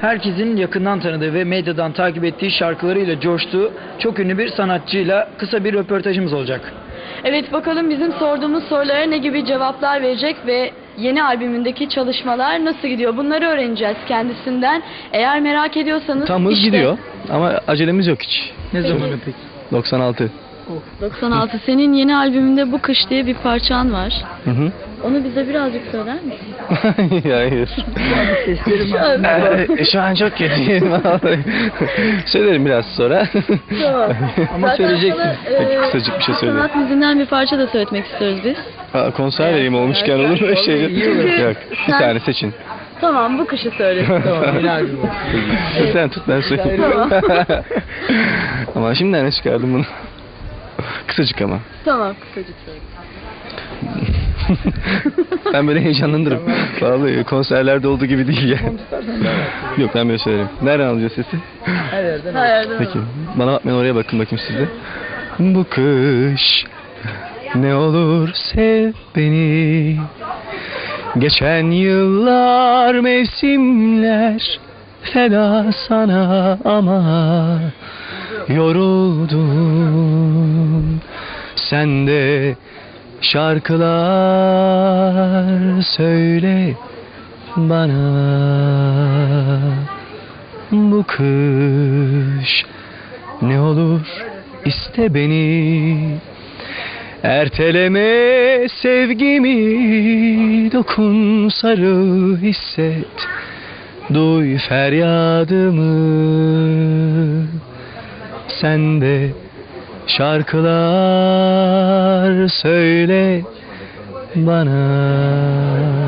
herkesin yakından tanıdığı ve medyadan takip ettiği şarkılarıyla coştuğu çok ünlü bir sanatçıyla kısa bir röportajımız olacak. Evet bakalım bizim sorduğumuz sorulara ne gibi cevaplar verecek ve yeni albümündeki çalışmalar nasıl gidiyor? Bunları öğreneceğiz kendisinden. Eğer merak ediyorsanız Tam hız işte gidiyor ama acelemiz yok hiç. Ne zamanı peki? 96. 96 senin yeni albümünde bu kış diye bir parçan var. Hı hı. Onu bize birazcık söyler misin? Hayır. Seslerim Ee, şu an çok kötüyüm. vallahi. Söylerim biraz sonra. Tamam. Ama Zaten sana, Peki, e, kısacık bir şey söyle. Sanat müziğinden bir parça da söyletmek istiyoruz biz. Ha, konser vereyim olmuşken olur mu? Şey, yok. Bir Sen- tane seçin. Tamam bu kışı söyle. Tamam yeni albüm olsun. Sen tut ben söyleyeyim. Tamam. ama şimdiden çıkardım bunu. Kısacık ama. tamam kısacık söyle. Ben böyle heyecanlanırım. Vallahi konserlerde olduğu gibi değil ya. Yok ben böyle söylerim. Nereden alacağız sesi? Her yerden Hayır, Peki. Bana bakmayın oraya bakın bakayım siz de. Bu kış ne olur sev beni. Geçen yıllar mevsimler feda sana ama yoruldum. Sen de şarkılar söyle bana. Bu kış ne olur iste beni. Erteleme sevgimi dokun sarıl hisset. Duy feryadımı Sen de şarkılar söyle bana